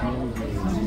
Amém.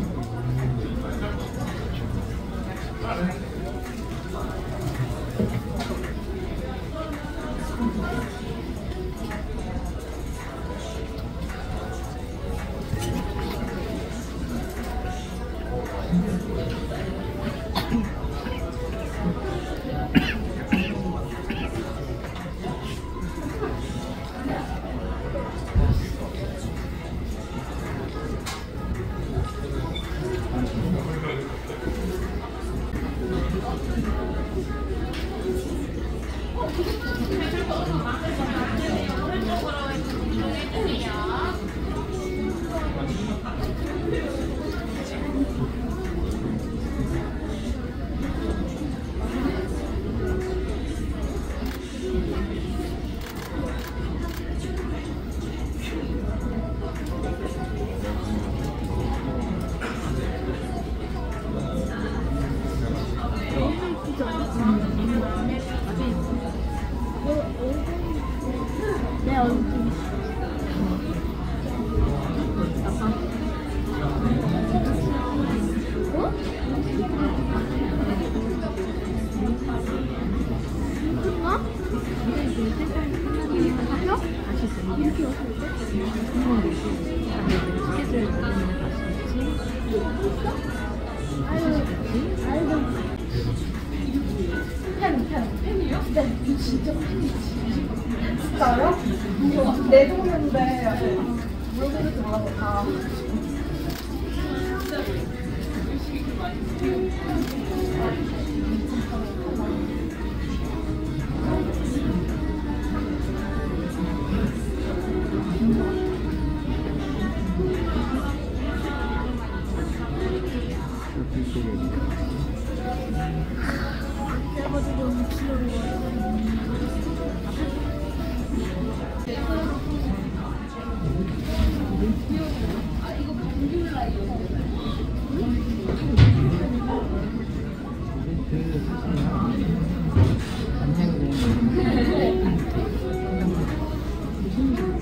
내 펜, 펜. 펜이요? 네, 진짜 펜이지. 진짜요? 내 돈인데 물건에 들어가서